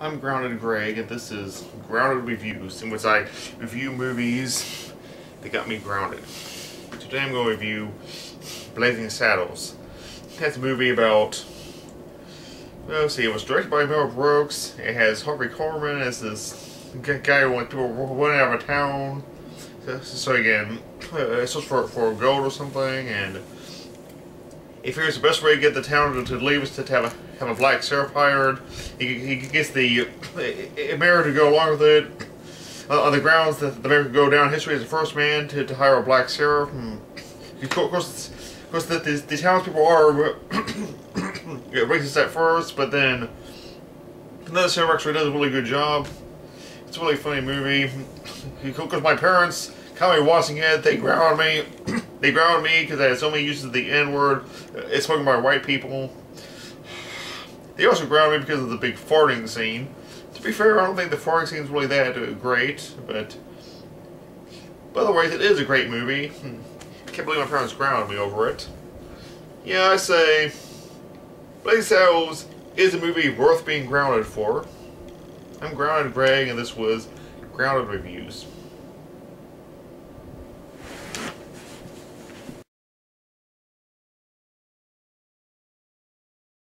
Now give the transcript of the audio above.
I'm Grounded Greg, and this is Grounded Reviews, in which I review movies that got me grounded. Today I'm going to review Blazing Saddles. That's a movie about. Let's see, it was directed by Mel Brooks. It has Harvey Korman as this guy who went to run out of town. So, so again, it's just for, for gold or something, and he figures the best way to get the town to, leave is to have a, have a black sheriff hired. He, he gets the mayor to go along with it uh, on the grounds that the mayor could go down history as the first man to, to hire a black sheriff. And of course, of course, the, the, the townspeople are racist at first, but then another sheriff actually does a really good job. It's a really funny movie. Because my parents, watching it, they ground me. They ground me because I had so many uses of the N word. It's spoken by white people. They also ground me because of the big farting scene. To be fair, I don't think the farting scene is really that great, but. By the way, it is a great movie. I can't believe my parents grounded me over it. Yeah, I say. Blazing Saddles is a movie worth being grounded for. I'm Grounded Greg, and this was Grounded Reviews.